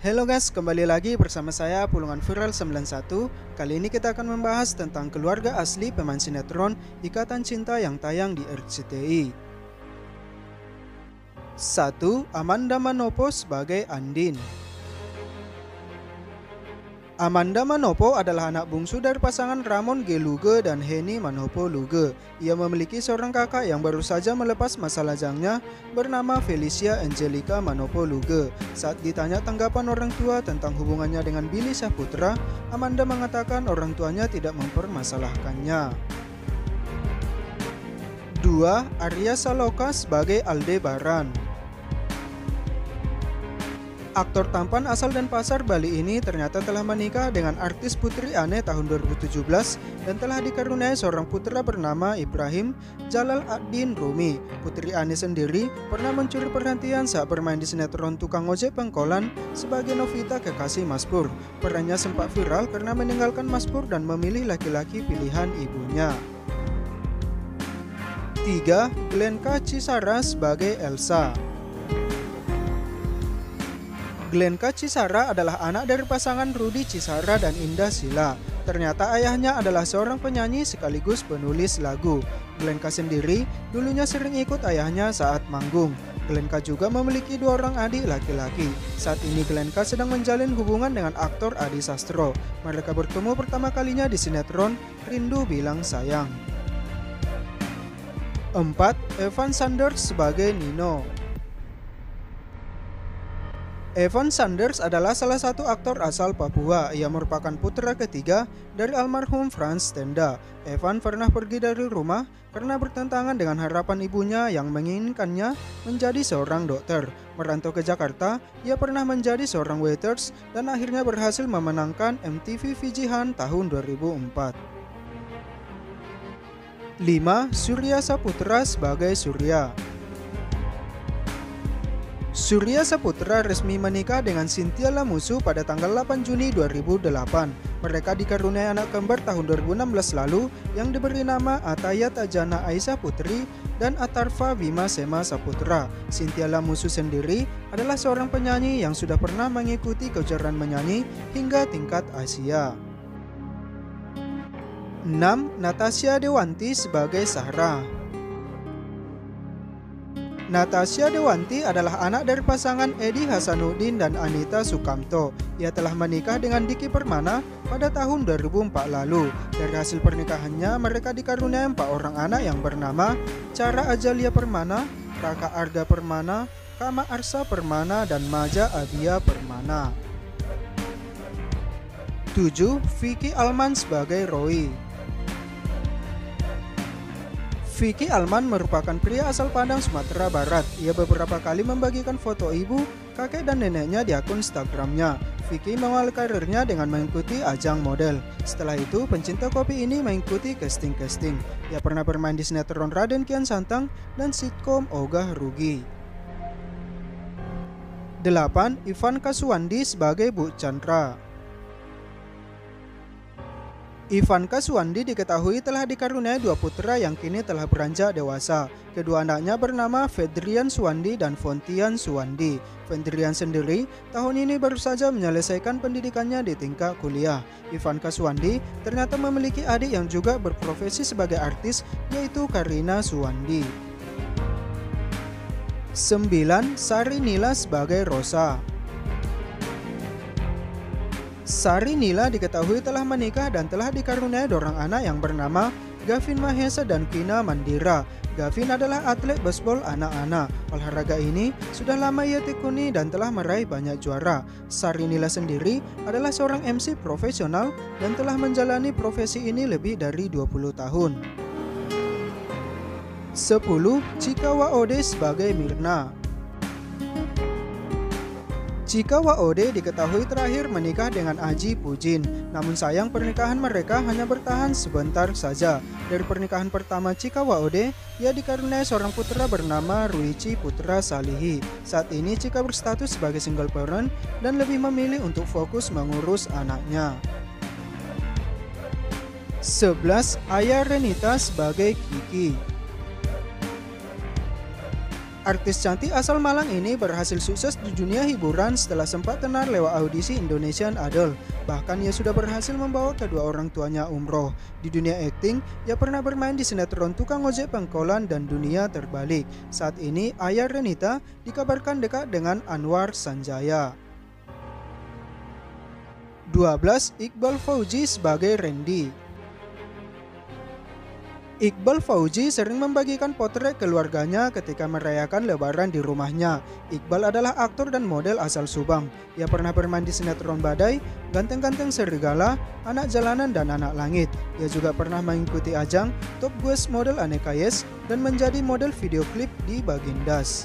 Halo guys, kembali lagi bersama saya Pulungan Viral 91 Kali ini kita akan membahas tentang keluarga asli pemain sinetron Ikatan Cinta yang tayang di RCTI 1. Amanda Manopo sebagai Andin Amanda Manopo adalah anak bungsu dari pasangan Ramon G. Luge dan Henny Manopo Luge. Ia memiliki seorang kakak yang baru saja melepas masa lajangnya bernama Felicia Angelica Manopo Luge. Saat ditanya tanggapan orang tua tentang hubungannya dengan Billy Saputra, Amanda mengatakan orang tuanya tidak mempermasalahkannya. 2. Arya Saloka sebagai Aldebaran Aktor tampan asal dan pasar Bali ini ternyata telah menikah dengan artis Putri Ane tahun 2017 dan telah dikaruniai seorang putra bernama Ibrahim Jalal Adin Rumi. Putri Ane sendiri pernah mencuri perhatian saat bermain di sinetron Tukang Ojek Pengkolan sebagai Novita kekasih Mas Pur. Perannya sempat viral karena meninggalkan Mas Pur dan memilih laki-laki pilihan ibunya. 3. Glenka Cisara sebagai Elsa Glenka Cisara adalah anak dari pasangan Rudi Cisara dan Indah Sila. Ternyata ayahnya adalah seorang penyanyi sekaligus penulis lagu. Glenka sendiri dulunya sering ikut ayahnya saat manggung. Glenka juga memiliki dua orang adik laki-laki. Saat ini Glenka sedang menjalin hubungan dengan aktor Adi Sastro. Mereka bertemu pertama kalinya di sinetron Rindu Bilang Sayang. 4. Evan Sanders sebagai Nino Evan Sanders adalah salah satu aktor asal Papua. Ia merupakan putra ketiga dari almarhum Franz Tenda. Evan pernah pergi dari rumah karena bertentangan dengan harapan ibunya yang menginginkannya menjadi seorang dokter. Merantau ke Jakarta, ia pernah menjadi seorang waiters dan akhirnya berhasil memenangkan MTV Vijihan tahun 2004. 5. Surya Saputra sebagai Surya Surya Saputra resmi menikah dengan Cynthia Lamusu pada tanggal 8 Juni 2008. Mereka dikaruniai anak kembar tahun 2016 lalu yang diberi nama Atayat Ajana Aisyah Putri dan Atarfa Bima Sema Saputra. Cynthia Lamusu sendiri adalah seorang penyanyi yang sudah pernah mengikuti kejuaraan menyanyi hingga tingkat Asia. 6. Natasha Dewanti sebagai Sahra Natasha Dewanti adalah anak dari pasangan Edi Hasanuddin dan Anita Sukamto. Ia telah menikah dengan Diki Permana pada tahun 2004 lalu. Dari hasil pernikahannya, mereka dikaruniai empat orang anak yang bernama Cara Ajalia Permana, Raka Arga Permana, Kama Arsa Permana, dan Maja Abia Permana. 7. Vicky Alman sebagai Roy Vicky Alman merupakan pria asal Padang, Sumatera Barat. Ia beberapa kali membagikan foto ibu, kakek dan neneknya di akun Instagramnya. Vicky mengawali karirnya dengan mengikuti ajang model. Setelah itu, pencinta kopi ini mengikuti casting-casting. Ia pernah bermain di sinetron Raden Kian Santang dan sitkom Ogah Rugi. 8. Ivan Kaswandi sebagai Bu Chandra Ivan Kaswandi diketahui telah dikaruniai dua putra yang kini telah beranjak dewasa. Kedua anaknya bernama Fedrian Suwandi dan Fontian Suwandi. Fedrian sendiri tahun ini baru saja menyelesaikan pendidikannya di tingkat kuliah. Ivan Kaswandi ternyata memiliki adik yang juga berprofesi sebagai artis yaitu Karina Suwandi. 9. Sari Nila sebagai Rosa Sari Nila diketahui telah menikah dan telah dikaruniai dorang anak yang bernama Gavin Mahesa dan Kina Mandira. Gavin adalah atlet baseball anak-anak. Olahraga ini sudah lama ia tekuni dan telah meraih banyak juara. Sari Nila sendiri adalah seorang MC profesional dan telah menjalani profesi ini lebih dari 20 tahun. 10. Cikawa Ode sebagai Mirna jika Waode diketahui terakhir menikah dengan Aji Pujin, namun sayang pernikahan mereka hanya bertahan sebentar saja. Dari pernikahan pertama Cika Waode, ia dikaruniai seorang putra bernama Ruichi Putra Salihi. Saat ini Cika berstatus sebagai single parent dan lebih memilih untuk fokus mengurus anaknya. 11. Ayah Renita sebagai Kiki Artis cantik asal Malang ini berhasil sukses di dunia hiburan setelah sempat tenar lewat audisi Indonesian Idol. Bahkan ia sudah berhasil membawa kedua orang tuanya umroh. Di dunia akting, ia pernah bermain di sinetron Tukang Ojek Pengkolan dan Dunia Terbalik. Saat ini, ayah Renita dikabarkan dekat dengan Anwar Sanjaya. 12. Iqbal Fauji sebagai Randy Iqbal Fauji sering membagikan potret keluarganya ketika merayakan lebaran di rumahnya. Iqbal adalah aktor dan model asal Subang. Ia pernah bermain di sinetron Badai, Ganteng-Ganteng Serigala, Anak Jalanan dan Anak Langit. Ia juga pernah mengikuti ajang Top Quest Model Aneka Yes dan menjadi model video klip di Bagindas.